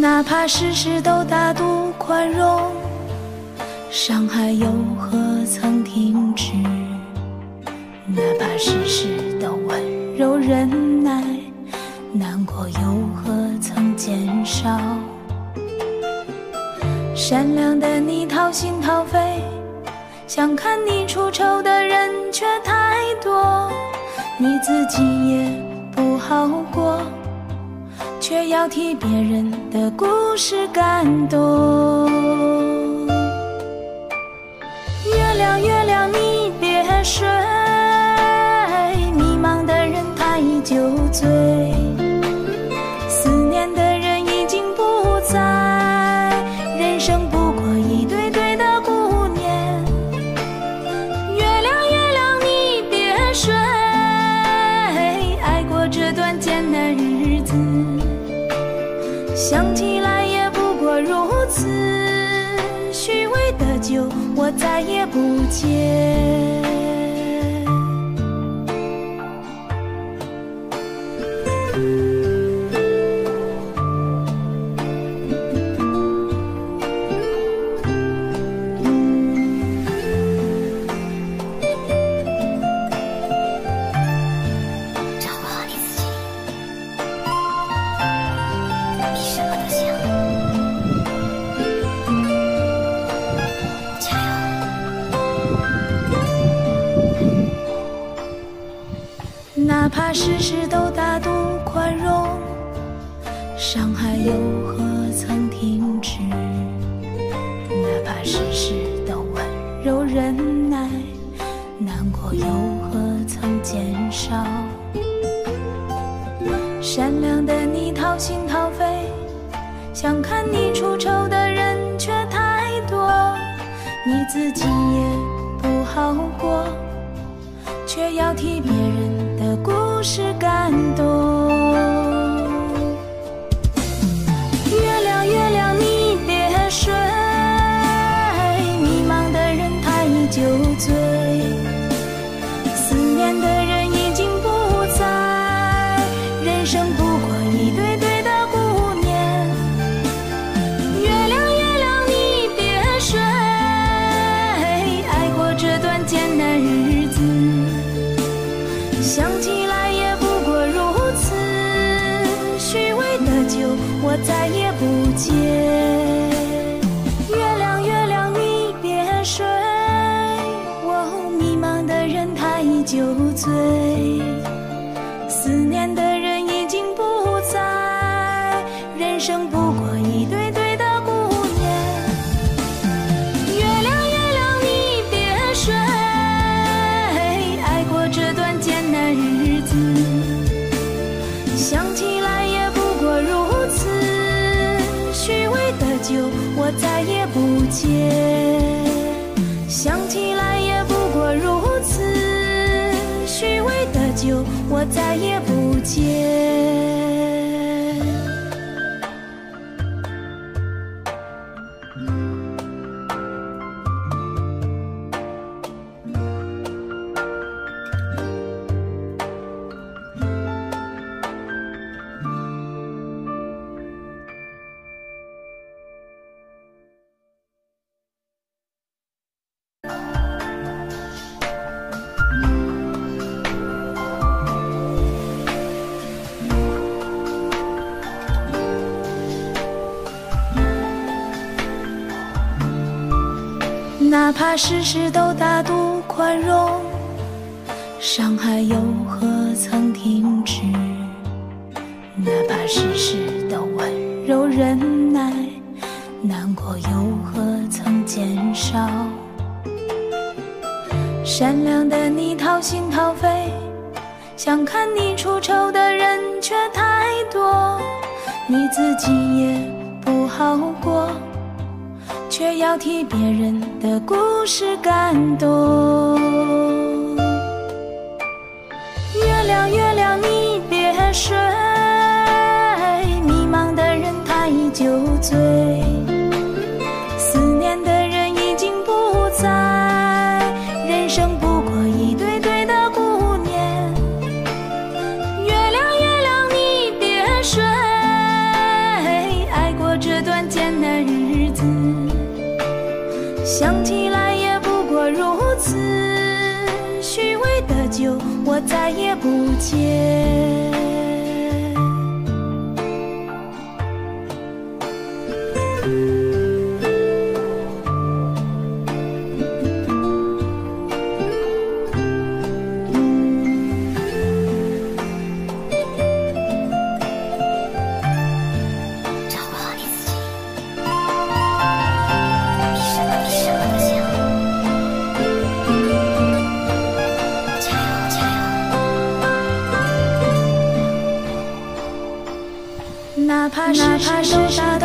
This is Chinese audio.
哪怕事事都大度宽容，伤害又何曾停止？哪怕事事都温柔忍耐，难过又何曾减少？善良的你掏心掏肺，想看你出丑的人却太多，你自己也不好过。却要替别人的故事感动。想起来也不过如此，虚伪的酒我再也不接。哪怕事事都大度宽容，伤害又何曾停止？哪怕事事都温柔忍耐，难过又何曾减少？善良的你掏心掏肺，想看你出丑的人却太多，你自己也不好过。却要替别人是感动。月亮，月亮，你别睡，迷茫的人太酒醉，思念的人已经不在，人生不过一对对的顾念。月亮，月亮，你别睡，爱过这段艰难日子。想起我再也不见。月亮，月亮，你别睡，我迷茫的人太酒醉，思念的人已经不在，人生不过一对对的顾念。月亮，月亮，你别睡，爱过这段艰难日子。想起酒我再也不接。想起来也不过如此，虚伪的酒我再也不接。哪怕事事都大度宽容，伤害又何曾停止？哪怕事事都温柔忍耐，难过又何曾减少？善良的你掏心掏肺，想看你出丑的人却太多，你自己也不好过。却要替别人的故事感动。月亮，月亮，你别睡，迷茫的人太酒醉，此虚伪的酒，我再也不接。怕是怕这